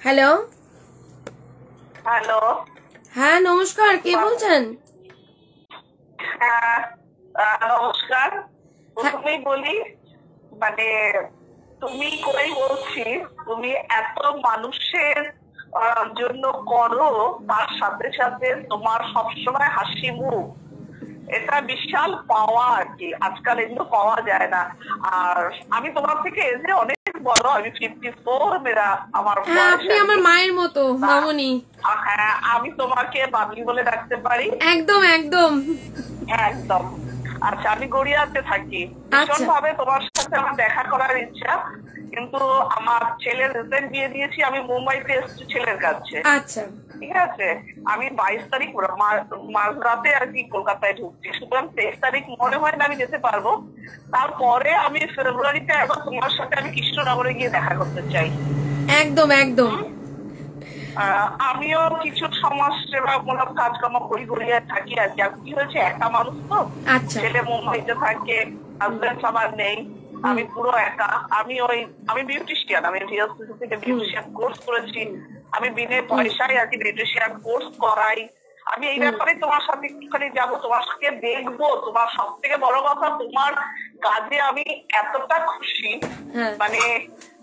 Hello? Hello? হ্যাঁ নমস্কার কে বলছেন? হ্যাঁ নমস্কার। প্রথমেই বলি মানে তুমি করেই বলছি তুমি এত মানুষের জন্য করো তার সাথে সাথে তোমার সবসময় হাসি মুখ। এটা বিশাল পাওয়া আর কি। আজকাল এগুলো পাওয়া যায় না। আর আমি তোমার থেকে এসে অনেক বড় আমি ফিফটি ফোর মেরা আমার হ্যাঁ আপনি আমার মায়ের মতো মামনি। হ্যাঁ আমি তোমাকে বাবলি বলে ডাকতে পারি। একদম একদম। একদম। আচ্ছা আমি গড়িয়াতে থাকি। আচ্ছা। ভীষণ ভাবে তোমার সাথে আমার দেখা করার ইচ্ছা কিন্তু আমার ছেলের রিসেন্ট বিয়ে দিয়েছি আমি মুম্বাইতে এসেছি ছেলের কাছে। আচ্ছা। ঠিক আছে? আমি বাইশ তারিখ মাঝরাতে আর কি কলকাতায় ঢুকছি। সুতরাং তেইশ তারিখ মনে হয় না আমি যেতে পারব। তারপরে আমি ফেব্রুয়ারিতে একবার তোমার সাথে আমি কৃষ্ণনগরে গিয়ে দেখা করতে চাই। একদম একদম। আমিও কিছু সমাজ সেবামূলক কাজকর্ম করি থাকি আর কি। আর কি হয়েছে একা মানুষ তো। আচ্ছা। ছেলে মুম্বাইতে থাকে আমার নেই আমি পুরো একা। আমি ওই আমি বিউটিশিয়ান আমি থেকে বিউটিশিয়ান কোর্স করেছি। আমি বিনে পয়সায় আর কি বিউটিশিয়ান কোর্স করাই। আমি এই ব্যাপারে তোমার সাথে একটুখানি যাব তোমার সাথে দেখব। তোমার সব থেকে বড় কথা তোমার কাজে আমি এতটা খুশি। হ্যাঁ। মানে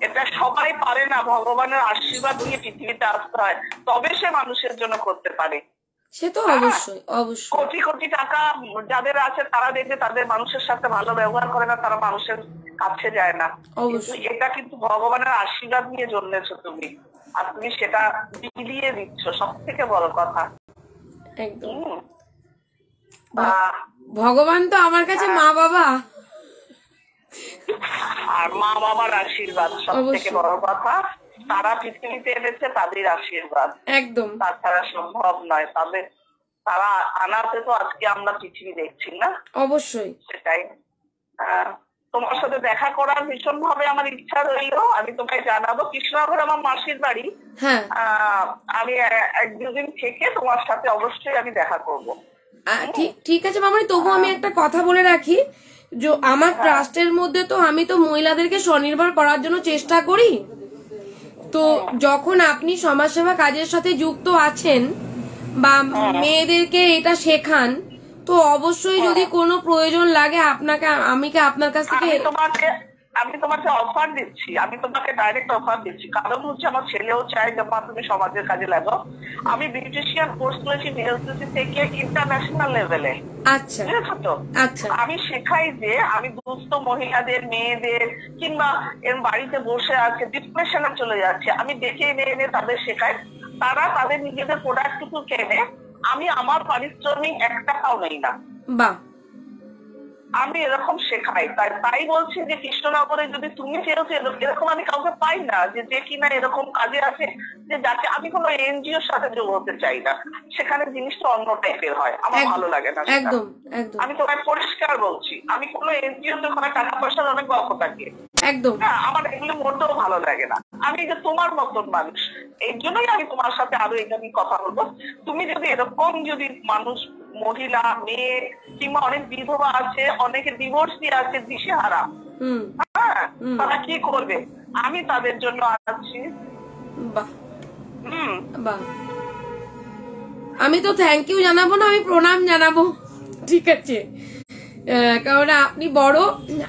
এটা সবাই পারে না ভগবানের আশীর্বাদ নিয়ে পৃথিবীতে আসতে হয় তবে সে মানুষের জন্য করতে পারে। সে তো অবশ্যই অবশ্যই। কোটি কোটি টাকা যাদের আছে তারা দেখবে তাদের মানুষের সাথে ভালো ব্যবহার করে না তারা মানুষের কাছে যায় না। এটা কিন্তু ভগবানের আশীর্বাদ নিয়ে জন্মেছো তুমি। আর তুমি সেটা বিলিয়ে দিচ্ছ সব থেকে বড় কথা। একদম। ভগবান তো আমার কাছে মা বাবা আর মা বাবার আশীর্বাদ সব থেকে বড় কথা তারা পৃথিবীতে এনেছে তাদের আশীর্বাদ। একদম। তাছাড়া সম্ভব নয় তাদের তারা আনাতে তো আজকে আমরা পৃথিবী দেখছি না। অবশ্যই। সেটাই। তোমার সাথে দেখা করার ভীষণ ভাবে আমার ইচ্ছা রইল। আমি তোমায় জানাব কৃষ্ণনগর আমার মাসির বাড়ি। হ্যাঁ। আহ, আমি এক দুদিন থেকে তোমার সাথে অবশ্যই আমি দেখা করব। ঠিক আছে মামানি তবু আমি একটা কথা বলে রাখি। যে আমার ট্রাস্টের মধ্যে তো আমি তো মহিলাদেরকে স্বনির্ভর করার জন্য চেষ্টা করি। তো যখন আপনি সমাজসেবা কাজের সাথে যুক্ত আছেন বা মেয়েদেরকে এটা শেখান তো অবশ্যই যদি কোনো প্রয়োজন লাগে আপনাকে আমি কি আপনার কাছ থেকে তোমাকে আমি তোমাকে অফার দিচ্ছি আমি তোমাকে ডাইরেক্ট অফার দিচ্ছি। কারণ হচ্ছে আমার ছেলেও চায় যে মা তুমি সমাজের কাজে লাগো। আমি বিউটিশিয়ান কোর্স করেছি বিএলসিসি থেকে ইন্টারন্যাশনাল লেভেলে আচ্ছা। বুঝেছ তো? আচ্ছা। আমি শেখাই যে আমি দুস্থ মহিলাদের মেয়েদের কিংবা এর বাড়িতে বসে আছে ডিপ্রেশনে চলে যাচ্ছে। আমি ডেকে এনে এনে তাদের শেখাই। তারা তাদের নিজেদের প্রোডাক্ট টুকু কেনে। আমি আমার পারিশ্রমিক এক টাকাও নেই না। বাহ। আমি এরকম শেখাই। তাই তাই বলছি যে কৃষ্ণনগরে যদি তুমি চেয়েছো এরকম- আমি কাউকে পাই না যে যে কিনা এরকম কাজে আছে যে যাকে আমি কোনো এনজিওর সাথে যোগ হতে চাই না। সেখানে জিনিসটা অন্য টাইপের হয়। আমার ভালো লাগে না। একদম একদম। আমি তোমায় পরিষ্কার বলছি। আমি কোনো এনজিও তে ওখানে টাকা পয়সার অনেক গল্প থাকে। একদম। হ্যাঁ আমার এগুলো মোটেও ভালো লাগে না। আমি যে তোমার মতন মানুষ এই জন্যই আমি তোমার সাথে আরও এটা নিয়ে কথা বলব। তুমি যদি এরকম যদি মানুষ মহিলা মেয়ে কিংবা অনেক বিধবা আছে অনেকে ডিভোর্সি আছে দিশেহারা। হ্যাঁ তারা কি করবে? আমি তাদের জন্য আছি। বাহ। হুম। বাহ। আমি তো থ্যাংক ইউ জানাব না আমি প্রণাম জানাব। ঠিক আছে। কারণ আপনি বড়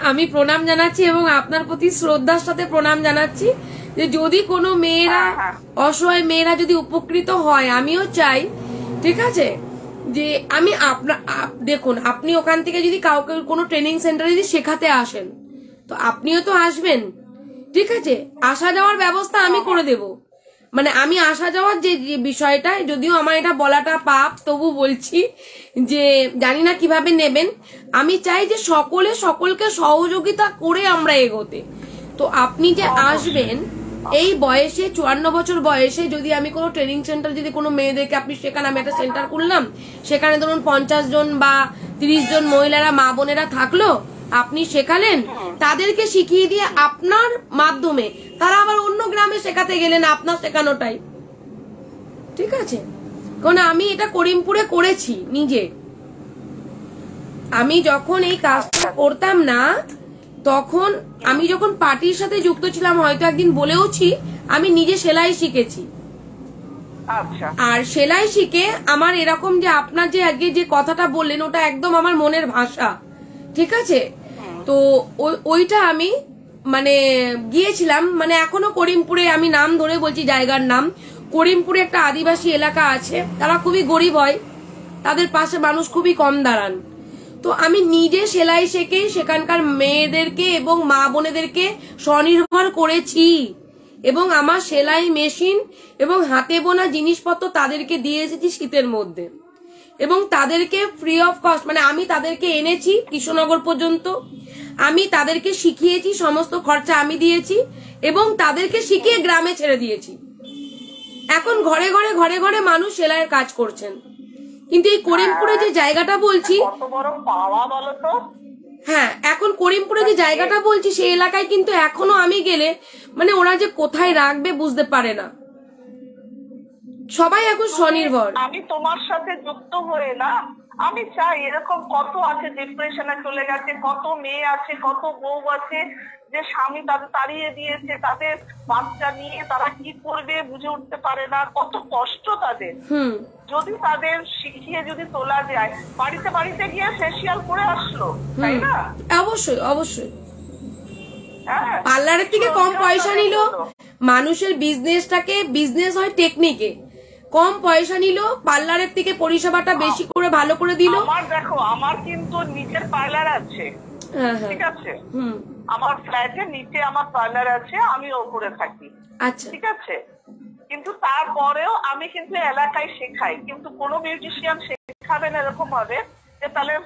আমি প্রণাম জানাচ্ছি এবং আপনার প্রতি শ্রদ্ধার সাথে প্রণাম জানাচ্ছি যে যদি কোনো মেয়েরা হ্যাঁ, হ্যাঁ। অসহায় মেয়েরা যদি উপকৃত হয় আমিও চাই। ঠিক আছে? যে আমি আপনার দেখুন, আপনি ওখান থেকে যদি কাউকে কোনো ট্রেনিং সেন্টারে যদি শেখাতে আসেন, তো আপনিও তো আসবেন। ঠিক আছে? আসা যাওয়ার ব্যবস্থা আমি করে দেব। মানে আমি আসা যাওয়ার যে বিষয়টা, যদিও আমার এটা বলাটা পাপ, তবু বলছি যে জানি না কীভাবে নেবেন। আমি চাই যে সকলে সকলকে সহযোগিতা করে আমরা এগোতে। তো আপনি যে আসবেন এই বয়সে, চুয়ান্ন বছর বয়সে যদি আমি কোনো ট্রেনিং সেন্টার যদি কোনো মেয়েদেরকে আপনি সেখানে আমি একটা সেন্টার করলাম সেখানে ধরুন পঞ্চাশ জন বা তিরিশ জন মহিলারা, মা বোনেরা থাকল, আপনি শেখালেন, তাদেরকে শিখিয়ে দিয়ে আপনার মাধ্যমে, তারা আবার অন্য গ্রামে শেখাতে গেলেন আপনার শেখানোটাই। ঠিক আছে? কারণ আমি এটা করিমপুরে করেছি নিজে। আমি যখন এই কাজটা করতাম না তখন আমি যখন পার্টির সাথে যুক্ত ছিলাম হয়তো একদিন বলেওছি আমি নিজে সেলাই শিখেছি। আচ্ছা। আর সেলাই শিখে আমার এরকম যে আপনার যে আগে যে কথাটা বললেন ওটা একদম আমার মনের ভাষা। ঠিক আছে? তো ওই- ওইটা আমি মানে গিয়েছিলাম। মানে এখনও করিমপুরে আমি নাম ধরে বলছি জায়গার নাম। করিমপুরে একটা আদিবাসী এলাকা আছে। তারা খুবই গরিব হয়। তাদের পাশে মানুষ খুবই কম দাঁড়ান। তো আমি নিজে সেলাই শেখে সেখানকার মেয়েদেরকে এবং মা বোনেদেরকে স্বনির্ভর করেছি। এবং আমার সেলাই মেশিন এবং হাতে বোনা জিনিসপত্র তাদেরকে দিয়ে এসেছি শীতের মধ্যে। এবং তাদেরকে ফ্রি অফ কস্ট মানে আমি তাদেরকে এনেছি কৃষ্ণনগর পর্যন্ত। আমি তাদেরকে শিখিয়েছি সমস্ত খরচা আমি দিয়েছি এবং তাদেরকে শিখিয়ে গ্রামে ছেড়ে দিয়েছি। এখন ঘরে ঘরে ঘরে ঘরে মানুষ সেলাইয়ের কাজ করছেন। কিন্তু এই করিমপুরে যে জায়গাটা বলছি কত বড় পাওয়া বলো হ্যাঁ এখন করিমপুরে যে জায়গাটা বলছি সেই এলাকায় কিন্তু এখনও আমি গেলে মানে ওরা যে কোথায় রাখবে বুঝতে পারে না। সবাই এখন স্বনির্ভর। আমি তোমার সাথে যুক্ত হয়ে না আমি চাই এরকম কত আছে ডিপ্রেশনে চলে গেছে কত মেয়ে আছে কত বউ আছে যে স্বামী তাদের তাড়িয়ে দিয়েছে তাদের বাচ্চা নিয়ে তারা কি করবে বুঝে উঠতে পারে না কত কষ্ট তাদের। যদি তাদের শিখিয়ে যদি তোলা যায় বাড়িতে বাড়িতে গিয়ে ফেসিয়াল করে আসলো তাই না? অবশ্যই অবশ্যই। হ্যাঁ। পার্লারের থেকে কম পয়সা নিল মানুষের বিজনেসটাকে বিজনেস হয় টেকনিকে কম পয়সা নিল পার্লারের থেকে পরিষেবাটা বেশি করে ভালো করে দিল। আমার দেখো আমার কিন্তু নিজের পার্লার আছে। ঠিক আছে? হুম। আমার ফ্ল্যাটে নিচে আমার পার্লার আছে আমি ওপরে থাকি। আচ্ছা। ঠিক আছে? কিন্তু তারপরেও আমি কিন্তু এলাকায় শেখাই। কিন্তু কোনো মিউজিশিয়ান শেখাবে না এরকম ভাবে যে তাহলে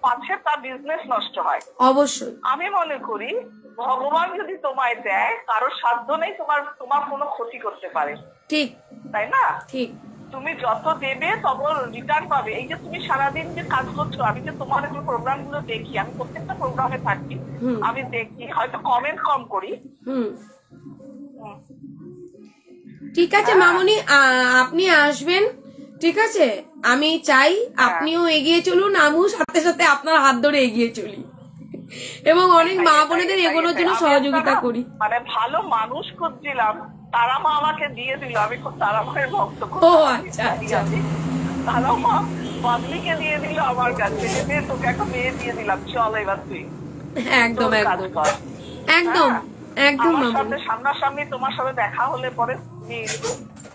পাছে তার বিজনেস নষ্ট হয়। অবশ্যই। আমি মনে করি ভগবান যদি তোমায় দেয় কারোর সাধ্য নেই তোমার তোমার কোনো ক্ষতি করতে পারে। ঠিক। তাই না? ঠিক। তুমি যত দেবে তত রিটার্ন পাবে। এই যে তুমি সারাদিন যে কাজ করছ আমি যে তোমার যে প্রোগ্রামগুলো দেখি আমি প্রত্যেকটা প্রোগ্রামে থাকি আমি দেখি হয়তো কমেন্ট কম করি। ঠিক আছে মামনি আ- আপনি আসবেন। ঠিক আছে? আমি চাই আপনিও এগিয়ে চলুন আমিও সাথে সাথে আপনার হাত ধরে এগিয়ে চলি। এবং অনেক মা বোনেদের এগোনোর জন্য সহযোগিতা করি। মানে ভালো মানুষ খুঁজছিলাম তারা মা আমাকে দিয়ে দিল আমি খুব তারা মায়ের ভক্ত ও, আচ্ছা, আচ্ছা। তারা মা বাদলিকে দিয়ে দিল আমার কাছে যে "নে, তোকে একটা মেয়ে দিয়ে দিলাম চল এবার তুই। একদম একদম। একদম হ্যাঁ। একদম সাথে সামনাসামনি তোমার সাথে দেখা হলে পরে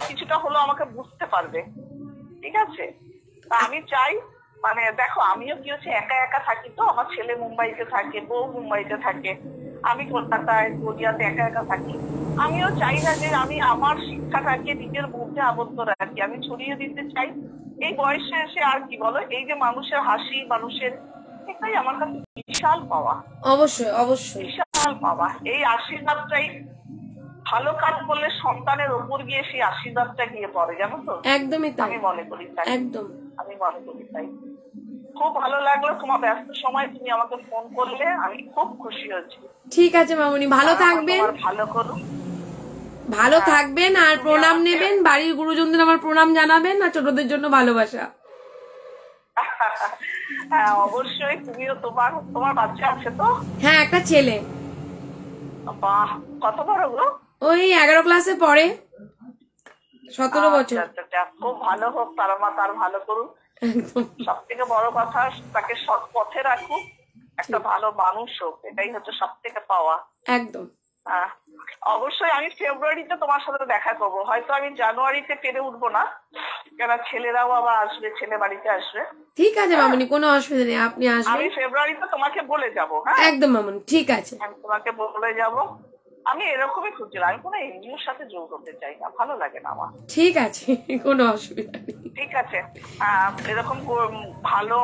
কিছুটা হলো আমাকে বুঝতে পারবে। ঠিক আছে? তা আমি চাই মানে দেখো আমিও কি হচ্ছে একা একা থাকি তো? আমার ছেলে মুম্বাইতে থাকে বউ মুম্বাইতে থাকে। আমি কলকাতায় গড়িয়াতে একা একা থাকি। আমিও চাই না যে আমি আমার শিক্ষাটাকে নিজের মধ্যে আবদ্ধ রাখি। আমি ছড়িয়ে দিতে চাই। এই বয়সে এসে আর কি বলো? এই যে মানুষের হাসি মানুষের এটাই আমার কাছে বিশাল পাওয়া। অবশ্যই অবশ্যই। বিশাল পাওয়া। এই আশীর্বাদটাই ভালো কাজ করলে সন্তানের ওপর গিয়ে সেই আশীর্বাদটা গিয়ে পড়ে জানো তো? একদমই তাই। আমি মনে করি তাই। একদম। আমি মনে করি তাই। খুব ভালো লাগল তোমার ব্যস্ত সময় তুমি আমাকে ফোন করলে আমি খুব খুশি হয়েছি। ঠিক আছে মামনি ভালো থাকবেন। ভালো করুন ভালো থাকবেন আর প্রণাম নেবেন বাড়ির গুরুজনদের আমার প্রণাম জানাবেন আর ছোটদের জন্য ভালোবাসা। হ্যাঁ অবশ্যই তুমিও তোমার তোমার বাচ্চা আছে তো? হ্যাঁ একটা ছেলে। বাহ কত বড় গো? ওই এগারো ক্লাসে পড়ে। সতেরো বছর। আচ্ছা, আচ্ছা, আচ্ছা। খুব ভালো হোক তারা মা তার ভালো করুক। সব থেকে বড় কথা তাকে সৎ পথে রাখুক একটা ভালো মানুষ হোক এটাই হচ্ছে সব থেকে পাওয়া। একদম। হ্যাঁ। অবশ্যই আমি ফেব্রুয়ারিতে তোমার সাথে দেখা করব। হয়তো আমি জানুয়ারিতে পেরে উঠবো না কেন ছেলেরাও আবার আসবে ছেলে বাড়িতে আসবে। ঠিক আছে মামনি কোনো অসুবিধা নেই আপনি আমি ফেব্রুয়ারিতে তোমাকে বলে যাব হ্যাঁ? একদম মামনি ঠিক আছে। আমি তোমাকে বলে যাব। আমি এরকমই খুঁজছিলাম। আমি কোনো এনজিওর সাথে যোগ হতে চাই না। ভালো লাগে না আমার। ঠিক আছে কোনো অসুবিধা নেই। ঠিক আছে। এরকম ভালো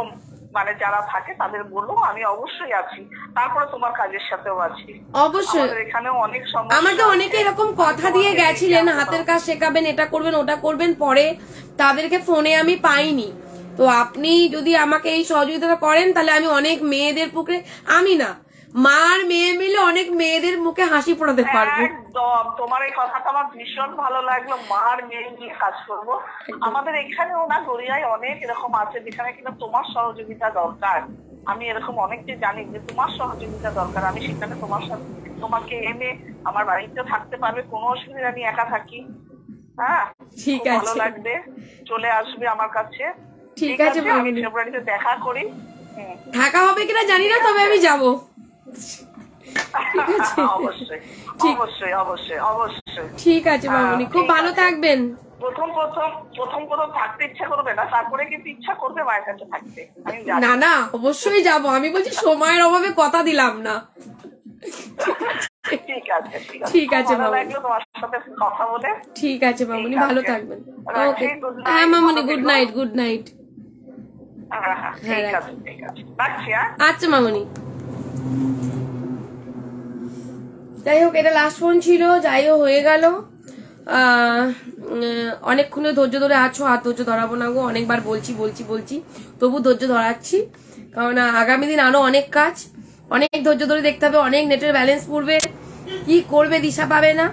মানে যারা থাকে তাদের বলো আমি অবশ্যই আছি। তারপরে তোমার কাজের সাথেও আছি। অবশ্যই। এখানেও অনেক সমস্যা আমাকে অনেকে। এরকম কথা দিয়ে গেছিলেন হাতের কাজ শেখাবেন এটা করবেন ওটা করবেন পরে তাদেরকে ফোনে আমি পাইনি। তো আপনি যদি আমাকে এই সহযোগিতা করেন তাহলে আমি অনেক মেয়েদের পুকুরে আমি না মার মেয়ে মিলে অনেক মেয়েদের মুখে হাসি ফোটাতে পারব। একদম তোমার এই কথাটা আমার ভীষণ ভালো লাগল। মার মেয়ে নিয়ে কাজ করব। আমাদের এখানেও না গড়িয়ায় অনেক এরকম আছে যেখানে কিনা তোমার সহযোগিতা দরকার। আমি এরকম অনেককে জানি যে তোমার সহযোগিতা দরকার। আমি সেখানে তোমার সাথে তোমাকে এনে আমার বাড়িতে থাকতে পারবে কোনো অসুবিধা আমি একা থাকি। হ্যাঁ ঠিক খুব ভালো লাগবে। চলে আসবে আমার কাছে। ঠিক আছে, আমি ফেব্রুয়ারিতে দেখা করি। থাকা হবে কিনা জানি না তবে আমি যাব। আছে। অবশ্যই ঠিক। অবশ্যই অবশ্যই ঠিক আছে মামনি খুব ভালো থাকবেন। প্রথম প্রথম প্রথম প্রথম থাকতে ইচ্ছা করবে না তারপরে কিন্তু ইচ্ছা করবে মায়ের কাছে থাকতে। না না অবশ্যই যাব। আমি বলছি সময়ের অভাবে কথা দিলাম না। ঠিক আছে ঠিক আছে। ঠিক আছে, মামনি। ঠিক ভালো থাকবেন। ওকে হ্যাঁ মামনি গুড নাইট গুড নাইট ঠিক ঠিক আচ্ছা মামনি। যাই হোক, এটা লাস্ট ফোন ছিল, যাই হয়ে গেল। অনেকক্ষণে ধৈর্য ধরে আছো, আর ধৈর্য ধরাবো না গো, অনেকবার বলছি বলছি বলছি। তবু ধৈর্য ধরাচ্ছি, কারণ আগামী দিন আরও অনেক কাজ, অনেক ধৈর্য ধরে দেখতে হবে, অনেক নেটের ব্যালেন্স পড়বে। কি করবে, দিশা পাবে না।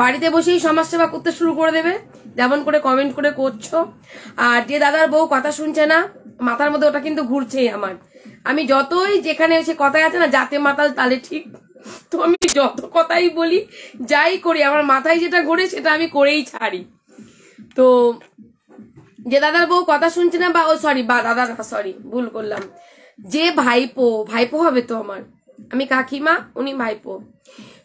বাড়িতে বসেই সমাজসেবা করতে শুরু করে দেবে, যেমন করে কমেন্ট করে করছ। আর যে দাদার বউ কথা শুনছে না, মাথার মধ্যে ওটা কিন্তু ঘুরছেই আমার। আমি যতই যেখানে এসে কথায় আছে না, যাতে মাতাল তালে ঠিক। তো আমি যত কথাই বলি, যাই করি, আমার মাথায় যেটা ঘোরে সেটা আমি করেই ছাড়ি। তো যে দাদার বউ কথা শুনছে না, বা, ও সরি বা দাদা না সরি ভুল করলাম। যে ভাইপো ভাইপো হবে তো আমার। আমি কাকিমা, উনি ভাইপো।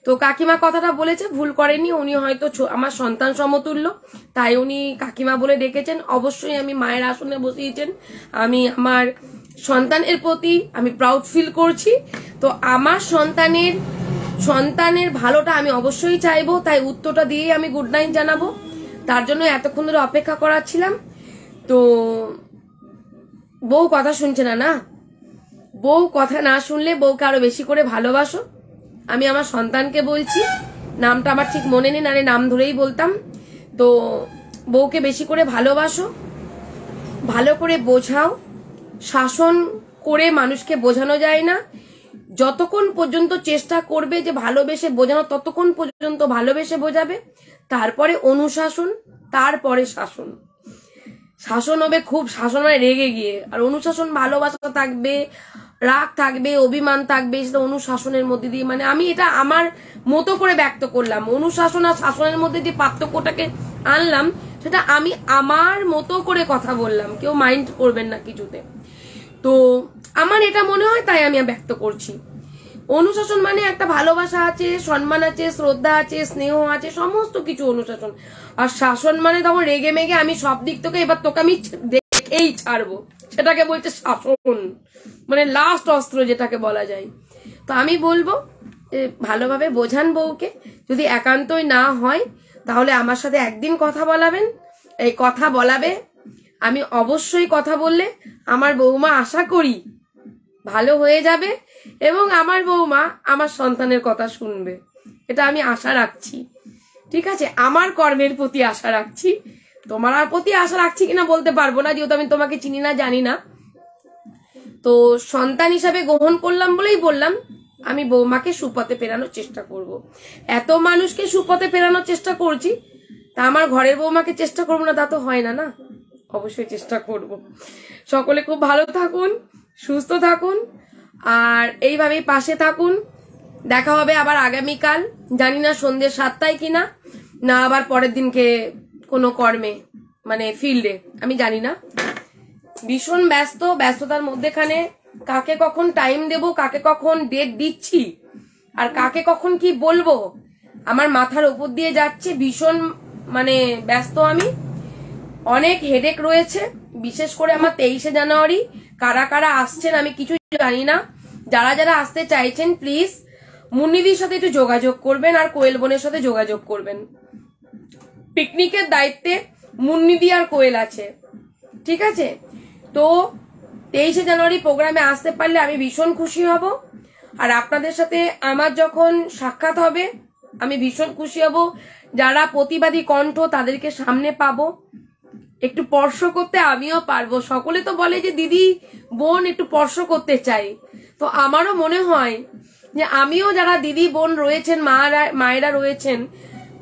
তো কাকিমা কথাটা বলেছে, ভুল করেনি, উনি হয়তো আমার সন্তান সমতুল্য, তাই উনি কাকিমা বলে ডেকেছেন। অবশ্যই আমি মায়ের আসনে বসিয়েছেন। আমি আমার সন্তানের প্রতি আমি প্রাউড ফিল করছি। তো আমার সন্তানের সন্তানের ভালোটা আমি অবশ্যই চাইব, তাই উত্তরটা দিয়েই আমি গুড নাইট জানাব। তার জন্য এতক্ষণ ধরে অপেক্ষা করাচ্ছিলাম। তো বউ কথা শুনছে না না? বউ কথা না শুনলে বউকে আরও বেশি করে ভালোবাসো। আমি আমার সন্তানকে বলছি, নামটা আমার ঠিক মনে নেই নারে নাম ধরেই বলতাম। তো বউকে বেশি করে ভালোবাসো, ভালো করে বোঝাও। শাসন করে মানুষকে বোঝানো যায় না। যতক্ষণ পর্যন্ত চেষ্টা করবে যে ভালোবেসে বোঝানো, ততক্ষণ পর্যন্ত ভালোবেসে বোঝাবে। তারপরে অনুশাসন, তারপরে শাসন। শাসন হবে খুব শাসন হয় রেগে গিয়ে। আর অনুশাসন ভালোবাসা থাকবে, রাগ থাকবে, অভিমান থাকবে, সেটা অনুশাসনের মধ্যে দিয়ে। মানে আমি এটা আমার মতো করে ব্যক্ত করলাম। অনুশাসন আর শাসনের মধ্যে যে পার্থক্যটাকে আনলাম, সেটা আমি আমার মতো করে কথা বললাম। কেউ মাইন্ড করবেন না কিছুতে। তো আমার এটা মনে হয়, তাই আমি ব্যক্ত করছি। অনুশাসন মানে একটা ভালোবাসা আছে, সম্মান আছে, শ্রদ্ধা আছে, স্নেহ আছে, সমস্ত কিছু অনুশাসন। আর শাসন মানে তখন রেগে মেগে আমি সব দিক থেকে এবার তোকে আমি দেখেই ছাড়বো। সেটাকে বলছে শাসন। মানে লাস্ট অস্ত্র যেটাকে বলা যায়। তো আমি বলব ভালোভাবে বোঝান বউকে। যদি একান্তই না হয়, তাহলে আমার সাথে একদিন কথা বলাবেন। এই কথা বলাবে আমি অবশ্যই কথা বললে আমার বৌমা আশা করি ভালো হয়ে যাবে এবং আমার বৌমা আমার সন্তানের কথা শুনবে। এটা আমি আশা রাখছি। ঠিক আছে? আমার কর্মের প্রতি আশা রাখছি। তোমার আর প্রতি আশা রাখছি কিনা বলতে পারব না, যেহেতু আমি তোমাকে চিনি না, জানি না। তো সন্তান হিসাবে গ্রহণ করলাম বলেই বললাম, আমি বৌমাকে সুপথে ফেরানোর চেষ্টা করব। এত মানুষকে সুপথে ফেরানোর চেষ্টা করছি, তা আমার ঘরের বৌমাকে চেষ্টা করব না, তা তো হয় না না? অবশ্যই চেষ্টা করব। সকলে খুব ভালো থাকুন, সুস্থ থাকুন, আর এইভাবেই পাশে থাকুন। দেখা হবে আবার আগামীকাল। জানি না সন্ধ্যে সাতটায় কিনা, না আবার পরের দিনকে কোনো কর্মে মানে ফিল্ডে আমি জানি না। ভীষণ ব্যস্ত, ব্যস্ততার মধ্যেখানে কাকে কখন টাইম দেব, কাকে কখন ডেট দিচ্ছি, আর কাকে কখন কি বলব, আমার মাথার উপর দিয়ে যাচ্ছে, ভীষণ মানে ব্যস্ত আমি। অনেক হেডেক রয়েছে। বিশেষ করে আমার তেইশে জানুয়ারি। কারা কারা আসছেন আমি কিছু জানি না। যারা যারা আসতে চাইছেন প্লিজ মুন্নিদির সাথে একটু যোগাযোগ করবেন আর কোয়েল বোনের সাথে যোগাযোগ করবেন। পিকনিকের দায়িত্বে মুন্নিদি আর কোয়েল আছে। ঠিক আছে? তো তেইশে জানুয়ারি প্রোগ্রামে আসতে পারলে আমি ভীষণ খুশি হব। আর আপনাদের সাথে আমার যখন সাক্ষাৎ হবে, আমি ভীষণ খুশি হব। যারা প্রতিবাদী কণ্ঠ তাদেরকে সামনে পাবো। একটু স্পর্শ করতে আমিও পারব। সকলে তো বলে যে, দিদি, বোন একটু স্পর্শ করতে চাই। তো আমারও মনে হয় যে, আমিও যারা দিদি, বোন রয়েছেন, মারা, মায়েরা রয়েছেন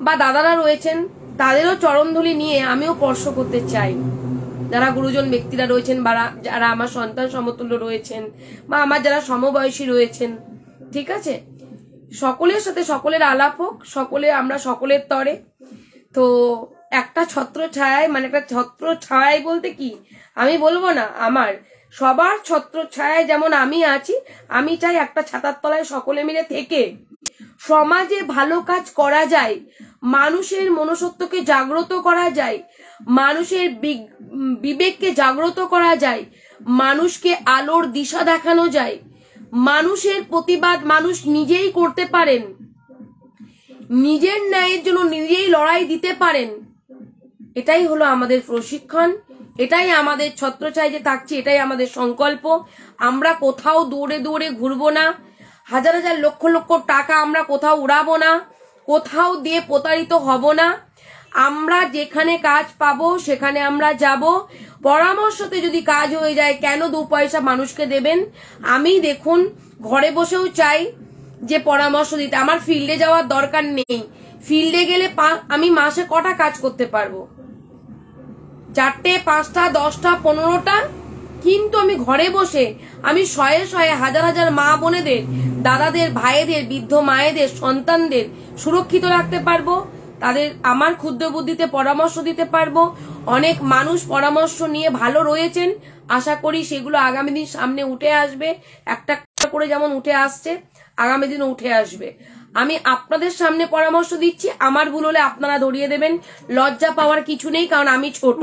বা দাদারা রয়েছেন, তাদেরও চরণধুলি নিয়ে আমিও স্পর্শ করতে চাই। যারা গুরুজন ব্যক্তিরা রয়েছেন বা যারা আমার সন্তান সমতুল্য রয়েছেন বা আমার যারা সমবয়সী রয়েছেন, ঠিক আছে? সকলের সাথে সকলের আলাপ হোক, সকলে, আমরা সকলের তরে। তো একটা ছত্র ছায় মানে একটা ছত্র ছায় বলতে কি? আমি বলব না, আমার। সবার ছত্র ছায় যেমন আমি আছি, আমি চাই একটা ছাতার তলায় সকলে মিলে থেকে। সমাজে ভালো কাজ করা যায়, মানুষের মনুষ্যত্বকে জাগ্রত করা যায়, মানুষের বিবেককে জাগ্রত করা যায়, মানুষকে আলোর দিশা দেখানো যায়। মানুষের প্রতিবাদ মানুষ নিজেই করতে পারেন। নিজের ন্যায়ের জন্য নিজেই লড়াই দিতে পারেন। এটাই হলো আমাদের প্রশিক্ষণ, এটাই আমাদের ছত্রছায় যে থাকছি, এটাই আমাদের সংকল্প। আমরা কোথাও দৌড়ে দৌড়ে ঘুরবো না। হাজার হাজার লক্ষ লক্ষ টাকা আমরা কোথাও উড়াবো না। কোথাও দিয়ে প্রতারিত হব না। আমরা যেখানে কাজ পাবো, সেখানে আমরা যাব। পরামর্শতে যদি কাজ হয়ে যায়, কেন দু পয়সা মানুষকে দেবেন? আমি দেখুন, ঘরে বসেও চাই যে পরামর্শ দিতে। আমার ফিল্ডে যাওয়ার দরকার নেই। ফিল্ডে গেলে আমি মাসে কটা কাজ করতে পারব? চারটে, পাঁচটা, দশটা, পনেরোটা। কিন্তু আমি ঘরে বসে আমি শয়ে শয়ে হাজার হাজার মা বোনেদের, দাদাদের ভাইয়েদের বৃদ্ধ মায়েদের, সন্তানদের সুরক্ষিত রাখতে পারব, তাদের আমার ক্ষুদ্র বুদ্ধিতে পরামর্শ দিতে পারব, অনেক মানুষ পরামর্শ নিয়ে ভালো রয়েছেন, আশা করি সেগুলো আগামী দিন সামনে উঠে আসবে, একটা করে যেমন উঠে আসছে, আগামী দিন উঠে আসবে। আমি আপনাদের সামনে পরামর্শ দিচ্ছি, আমার ভুল হলে আপনারা ধরিয়ে দেবেন। লজ্জা পাওয়ার কিছু নেই, কারণ আমি ছোট।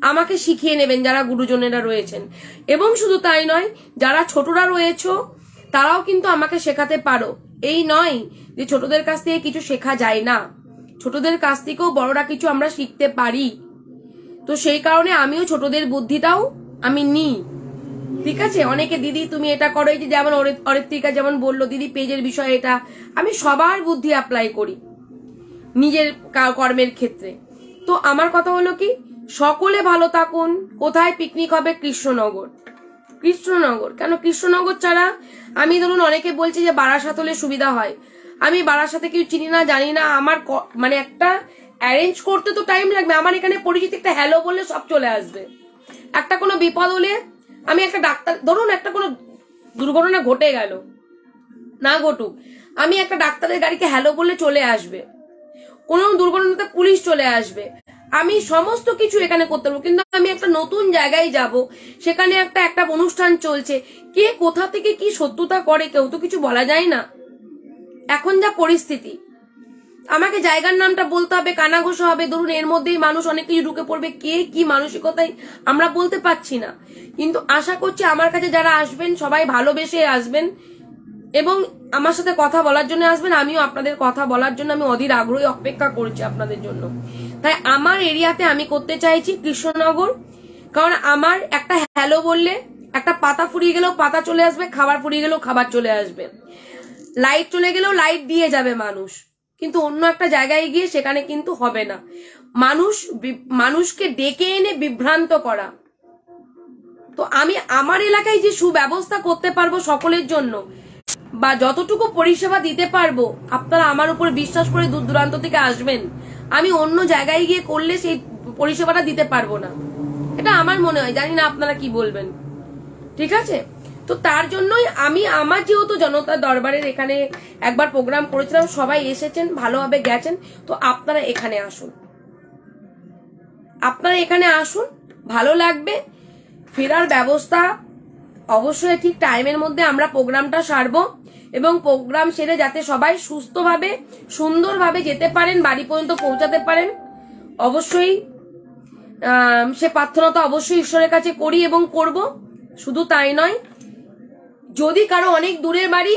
আমাকে শিখিয়ে নেবেন যারা গুরুজনেরা রয়েছেন। এবং শুধু তাই নয়, যারা ছোটরা রয়েছ, তারাও কিন্তু আমাকে শেখাতে পারো। এই নয় যে ছোটদের কাছ থেকে কিছু শেখা যায় না। ছোটদের কাছ থেকেও বড়রা কিছু আমরা শিখতে পারি। তো সেই কারণে আমিও ছোটদের বুদ্ধিটাও আমি নিই। ঠিক আছে? অনেকে, দিদি, তুমি এটা করো। যে যেমন অরিত- অরিত্রিকা যেমন বলল, দিদি, পেজের বিষয় এটা। আমি সবার বুদ্ধি অ্যাপ্লাই করি নিজের কর্মের ক্ষেত্রে। তো আমার কথা হলো কি? সকলে ভালো থাকুন। কোথায় পিকনিক হবে? কৃষ্ণনগর। কৃষ্ণনগর। কেন? কৃষ্ণনগর ছাড়া আমি ধরুন অনেকে বলছে যে বারাসাত হলে সুবিধা হয়। আমি বারাসাতে কেউ চিনি না, জানি না। আমার মানে একটা অ্যারেঞ্জ করতে তো টাইম লাগবে। আমার এখানে পরিচিত একটা হ্যালো বললে সব চলে আসবে। একটা কোনো বিপদ হলে আমি একটা ডাক্তার, ধরুন একটা কোনো দুর্ঘটনা ঘটে গেল, না ঘটুক, আমি একটা ডাক্তারের গাড়িকে হ্যালো বলে চলে আসবে, কোনো দুর্ঘটনাতে পুলিশ চলে আসবে, আমি সমস্ত কিছু এখানে করতে পারব, কিন্তু আমি একটা নতুন জায়গায় যাব, সেখানে একটা একটা অনুষ্ঠান চলছে, কে কোথা থেকে কি শত্রুতা করে কেউ তো কিছু বলা যায় না। এখন যা পরিস্থিতি আমাকে জায়গার নামটা বলতে হবে, কানাঘোষা হবে। ধরুন এর মধ্যেই মানুষ অনেক কিছু ঢুকে পড়বে। কে, কি মানসিকতায় আমরা বলতে পারছি না। কিন্তু আশা করছি আমার কাছে যারা আসবেন, সবাই ভালোবেসে আসবেন এবং আমার সাথে কথা বলার জন্য আসবেন। আমিও আপনাদের কথা বলার জন্য আমি অধীর আগ্রহী অপেক্ষা করছি আপনাদের জন্য। তাই আমার এরিয়াতে আমি করতে চাইছি কৃষ্ণনগর। কারণ আমার একটা হ্যালো বললে একটা পাতা ফুরিয়ে গেলেও পাতা চলে আসবে, খাবার ফুরিয়ে গেলেও খাবার চলে আসবে। লাইট চলে গেলেও লাইট দিয়ে যাবে মানুষ। কিন্তু অন্য একটা জায়গায় গিয়ে সেখানে কিন্তু হবে না। মানুষ মানুষকে ডেকে এনে বিভ্রান্ত করা। তো আমি আমার এলাকায় যে সুব্যবস্থা করতে পারব সকলের জন্য, বা যতটুকু পরিষেবা দিতে পারব, আপনারা আমার উপর বিশ্বাস করে দূর দূরান্ত থেকে আসবেন। আমি অন্য জায়গায় গিয়ে করলে সেই পরিষেবাটা দিতে পারব না। এটা আমার মনে হয়। জানি না আপনারা কি বলবেন। ঠিক আছে? তো তার জন্যই আমি, আমার যেহেতু জনতা দরবারের এখানে একবার প্রোগ্রাম করেছিলাম, সবাই এসেছেন, ভালোভাবে গেছেন, তো আপনারা এখানে আসুন। আপনারা এখানে আসুন, ভালো লাগবে, ফেরার ব্যবস্থা অবশ্যই ঠিক টাইমের মধ্যে আমরা প্রোগ্রামটা সারবো এবং প্রোগ্রাম সেরে যাতে সবাই সুস্থভাবে, সুন্দরভাবে যেতে পারেন, বাড়ি পর্যন্ত পৌঁছাতে পারেন, অবশ্যই সে প্রার্থনা তো অবশ্যই ঈশ্বরের কাছে করি এবং করব, শুধু তাই নয় যদি কারও অনেক দূরের বাড়ি,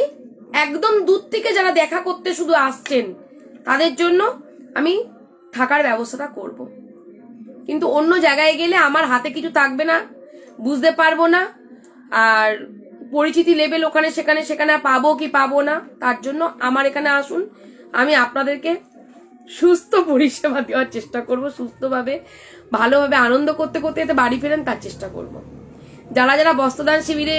একদম দূর থেকে যারা দেখা করতে শুধু আসছেন, তাদের জন্য আমি থাকার ব্যবস্থাটা করব। কিন্তু অন্য জায়গায় গেলে আমার হাতে কিছু থাকবে না, বুঝতে পারব না, আর পরিচিতি লেভেল ওখানে, সেখানে সেখানে পাবো কি পাবো না, তার জন্য আমার এখানে আসুন, আমি আপনাদেরকে সুস্থ পরিষেবা দেওয়ার চেষ্টা করব, সুস্থভাবে, ভালোভাবে আনন্দ করতে করতে যাতে বাড়ি ফেরেন তার চেষ্টা করব। যারা যারা বস্ত্রদান শিবিরে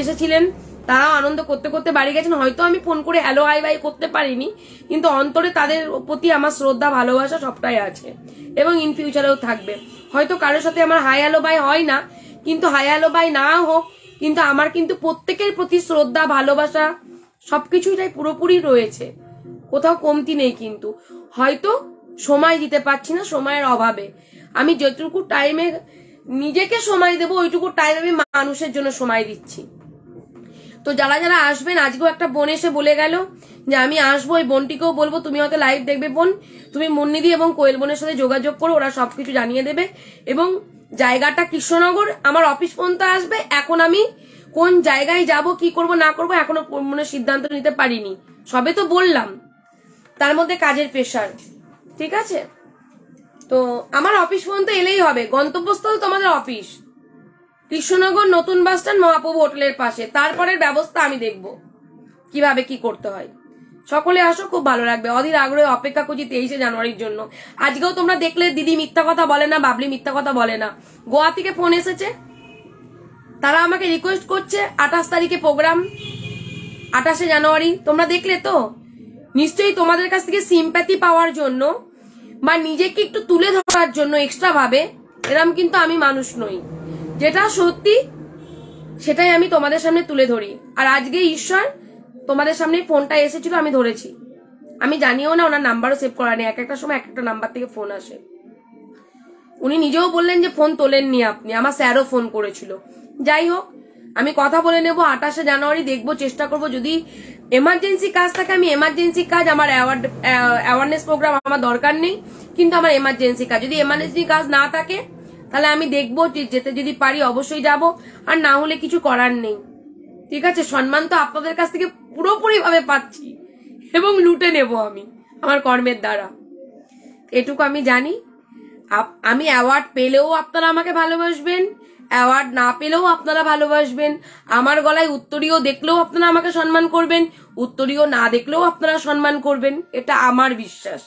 এসেছিলেন, তারাও আনন্দ করতে করতে বাড়ি গেছেন। হয়তো আমি ফোন করে হ্যালো হাই বাই করতে পারিনি, কিন্তু অন্তরে তাদের প্রতি আমার শ্রদ্ধা, ভালোবাসা সবটাই আছে এবং ইন ফিউচারেও থাকবে। হয়তো কারোর সাথে আমার হাই হ্যালো বাই হয় না, কিন্তু হাই হ্যালো বাই না হোক, কিন্তু আমার কিন্তু প্রত্যেকের প্রতি শ্রদ্ধা, ভালোবাসা সবকিছুটাই পুরোপুরি রয়েছে। কোথাও কমতি নেই কিন্তু। হয়তো সময় দিতে পারছি না, সময়ের অভাবে। আমি যতটুকু টাইমে নিজেকে সময় দেবো, ওইটুকু টাইম আমি মানুষের জন্য সময় দিচ্ছি। তো যারা যারা আসবেন, আজকেও একটা বোন এসে বলে গেল যে, আমি আসব, ওই বোনটিকেও বলব, তুমি হয়তো লাইভ দেখবে বোন। তুমি মুন্নিদি এবং কোয়েল বোনের সাথে যোগাযোগ করো, ওরা সবকিছু জানিয়ে দেবে। এবং জায়গাটা কৃষ্ণনগর, আমার অফিস পর্যন্ত আসবে। এখন আমি কোন জায়গায় যাব, কি করব, না করব, এখনও মনে সিদ্ধান্ত নিতে পারিনি। সবে তো বললাম, তার মধ্যে কাজের প্রেশার ঠিক আছে? তো আমার অফিস পর্যন্ত এলেই হবে। গন্তব্যস্থল তোমাদের অফিস। কৃষ্ণনগর নতুন বাস স্ট্যান্ড মহাপ্রভু হোটেলের পাশে। তারপরের ব্যবস্থা আমি দেখব। কীভাবে কি করতে হয়। সকলে আসো, খুব ভালো লাগবে। অধীর আগ্রহে অপেক্ষা করছি তেইশে জানুয়ারির জন্য। আজকেও তোমরা দেখলে দিদি মিথ্যা কথা বলে না, বাবলি মিথ্যা কথা বলে না। গোয়া থেকে ফোন এসেছে। তারা আমাকে রিকোয়েস্ট করছে আঠাশ তারিখে প্রোগ্রাম আঠাশে জানুয়ারি। তোমরা দেখলে তো? নিশ্চয়ই তোমাদের কাছ থেকে সিম্প্যাথি পাওয়ার জন্য বা নিজেকে একটু তুলে ধরার জন্য এক্সট্রা ভাবে, এরম কিন্তু আমি মানুষ নই। যেটা সত্যি, সেটাই আমি তোমাদের সামনে তুলে ধরি। আর আজকে ঈশ্বর তোমাদের সামনে ফোনটা এসেছিল, আমি ধরেছি। আমি জানিও না ওনার নাম্বারও সেভ করা নেই, এক একটা সময় এক একটা নাম্বার থেকে ফোন আসে। উনি নিজেও বললেন যে ফোন তোলেননি আপনি, আমার স্যারও ফোন করেছিল। যাই হোক, আমি কথা বলে নেব আঠাশে জানুয়ারি, দেখব, চেষ্টা করব যদি এমার্জেন্সি কাজ থাকে, আমি এমার্জেন্সি কাজ, আমার অ্যাওয়ারনেস প্রোগ্রাম আমার দরকার নেই, কিন্তু আমার এমার্জেন্সি কাজ। যদি এমার্জেন্সি কাজ না থাকে, তাহলে আমি দেখব যেতে যদি পারি অবশ্যই যাব, আর না হলে কিছু করার নেই। ঠিক আছে, সম্মান তো আপনাদের কাছ থেকে পুরোপুরি ভাবে পাচ্ছি, এবং লুটে নেব আমি, আমার কর্মের দ্বারা। এটুকু আমি জানি। আমি অ্যাওয়ার্ড পেলেও আপনারা আমাকে ভালোবাসবেন অ্যাওয়ার্ড না পেলেও আপনারা ভালোবাসবেন। আমার গলায় উত্তরীয় দেখলেও আপনারা আমাকে সম্মান করবেন। উত্তরীয় না দেখলেও আপনারা সম্মান করবেন। এটা আমার বিশ্বাস।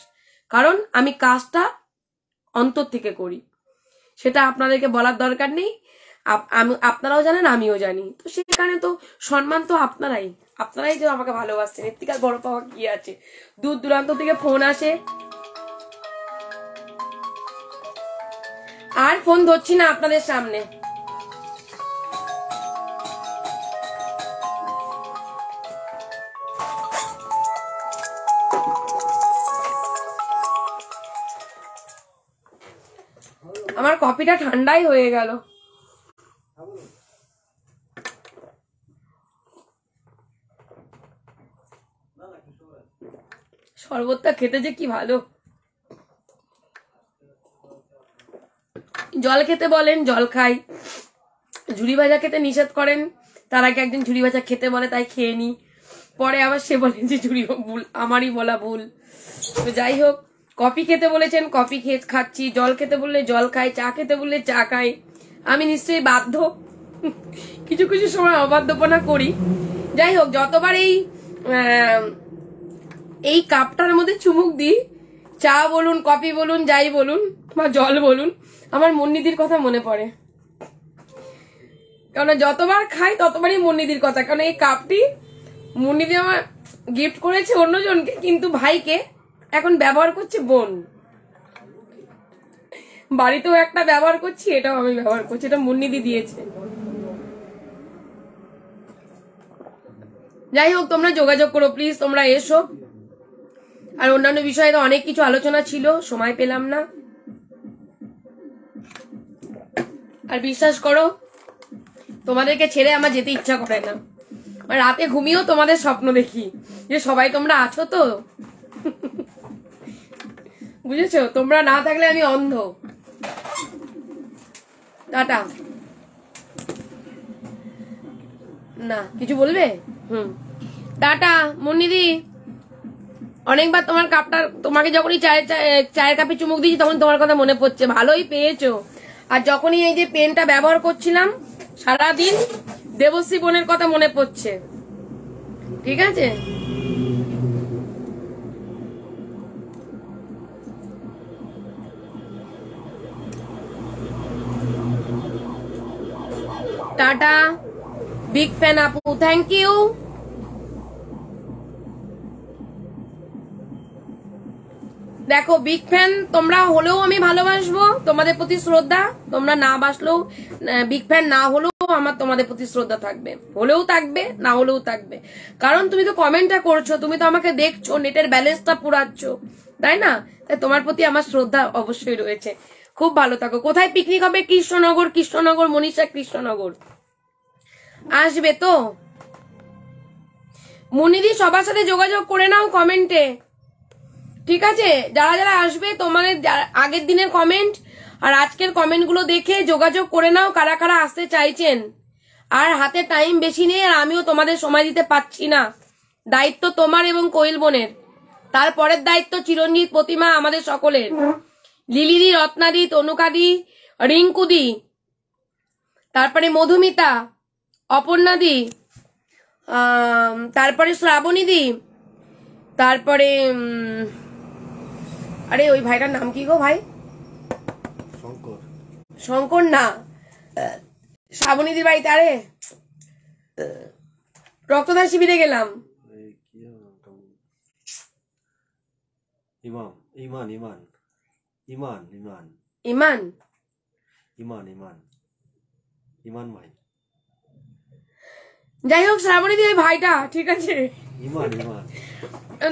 কারণ আমি কাজটা অন্তর থেকে করি। সেটা আপনাদেরকে বলার দরকার নেই। আমি আপনারাও জানেন, আমিও জানি। তো সেখানে তো সম্মান তো আপনারাই। আপনারাই যে আমাকে ভালোবাসছেন। এর থেকে আর বড় পাওয়া কি আছে? দূর দূরান্ত থেকে ফোন আসে। আর ফোন ধরছি না আপনাদের সামনে। কফিটা ঠান্ডাই হয়ে গেল। শরবতটা খেতে যে কি ভালো। জল খেতে বলেন, জল খাই। ঝুড়ি ভাজা খেতে নিষেধ করেন, তার আগে একদিন ঝুড়ি ভাজা খেতে বলে, তাই খেয়ে নি। পরে আবার সে বলে যে ঝুড়ি ভুল, আমারই বলা ভুল। তো যাই হোক কফি খেতে বলেছেন, কফি খেয়ে খাচ্ছি, জল খেতে বললে জল খাই, চা খেতে বললে চা খাই। আমি নিশ্চয়ই বাধ্য। কিছু কিছু সময় অবাধ্যপনা করি। যাই হোক, যতবার এই এই কাপটার মধ্যে চুমুক দিই, চা বলুন, কফি বলুন, যাই বলুন, বা জল বলুন, আমার মন্নিদির কথা মনে পড়ে। কারণ যতবার খাই, ততবারই মন্নিদির কথা। কারণ এই কাপটি মুন্নিদি আমার গিফট করেছে অন্যজনকে, কিন্তু ভাইকে এখন ব্যবহার করছে বোন। বাড়িতেও একটা ব্যবহার করছি, এটাও আমি ব্যবহার করছি, এটা মুন্নিদি দিয়েছে। যাই হোক, তোমরা যোগাযোগ করো প্লিজ তোমরা এসো। আর অন্যান্য বিষয়ে অনেক কিছু আলোচনা ছিল, সময় পেলাম না। আর বিশ্বাস করো, তোমাদেরকে ছেড়ে আমার যেতে ইচ্ছা করে না। রাতে ঘুমিয়েও তোমাদের স্বপ্ন দেখি, যে সবাই তোমরা আছো তো? বুঝেছ? তোমরা না থাকলে আমি অন্ধ। টাটা। না কিছু বলবে? হুম। টাটা মুন্নিদি। অনেকবার তোমার কাপটা তোমাকে যখনই চায়ের চায়ের কাপে চুমুক দিয়েছি তখন তোমার কথা মনে পড়ছে। ভালোই পেয়েছ। আর যখনই এই যে পেনটা ব্যবহার করছিলাম সারাদিন দেবশ্রী বোনের কথা মনে পড়ছে। ঠিক আছে? টাটা। বিগ ফ্যান আপু থ্যাংক ইউ দেখো, বিগ ফ্যান, তোমরা হলেও আমি ভালোবাসবো তোমাদের প্রতি শ্রদ্ধা। তোমরা না বাসলেও বিগ ফ্যান না হলেও আমার তোমাদের প্রতি শ্রদ্ধা থাকবে। হলেও থাকবে, না হলেও থাকবে। কারণ তুমি তো কমেন্টটা করছ, তুমি তো আমাকে দেখছ নেটের ব্যালেন্সটা পুরাচ্ছ। তাই না? তাই তোমার প্রতি আমার শ্রদ্ধা অবশ্যই রয়েছে। খুব ভালো থাকো। কোথায় পিকনিক হবে? কৃষ্ণনগর কৃষ্ণনগর, মনীষা, কৃষ্ণনগর। আসবে তো? মুনিদি, সবার সাথে যোগাযোগ করে নাও কমেন্টে ঠিক আছে? যারা যারা আসবে, তোমাদের আগের দিনের কমেন্ট আর আজকের কমেন্টগুলো দেখে যোগাযোগ করে নাও, কারা কারা আসতে চাইছেন। আর হাতে টাইম বেশি নেই আর আমিও তোমাদের সময় দিতে পারছি না। দায়িত্ব তোমার এবং কোয়েল বোনের। তারপরের দায়িত্ব চিরঞ্জিত প্রতিমা আমাদের সকলের। লিলিদি রত্নাদি তনুকাদি রিঙ্কুদি তারপরে মধুমিতা অপর্ণাদি তারপরে শ্রাবণীদি তারপরে আরে ওই ভাইটার নাম কি গো ভাই? শঙ্কর। শঙ্কর না শ্রাবণীদির বাড়িতে আরে রক্তদান শিবিরে গেলাম? ইমাম ইমান ইমান। ইমান ইমান ইমান ইমান ইমান ইমান ভাই যাই হোক শ্রাবণীদি ওই ভাইটা ঠিক আছে? ইমান ইমান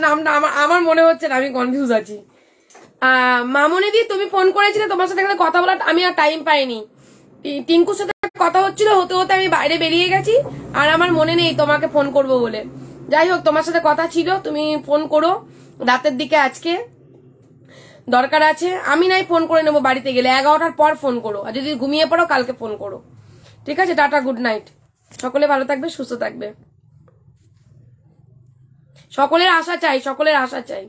নামটা আমার আমার মনে হচ্ছে না আমি কনফিউজ আছি। মামনিদি তুমি ফোন করেছিলে তোমার সাথে এখানে কথা বলার আমি আর টাইম পাইনি। টিঙ্কুর সাথে কথা হচ্ছিল হতে হতে আমি বাইরে বেরিয়ে গেছি আর আমার মনে নেই তোমাকে ফোন করব বলে। যাই হোক তোমার সাথে কথা ছিল তুমি ফোন করো। রাতের দিকে আজকে। দরকার আছে, আমি নাই ফোন করে নেব বাড়িতে গেলে। এগারোটার পর ফোন করো, আর যদি ঘুমিয়ে পড়ো, কালকে ফোন করো। ঠিক আছে, টাটা, গুড নাইট। সকলে ভালো থাকবে, সুস্থ থাকবে। সকলের আশা চাই, সকলের আশা চাই।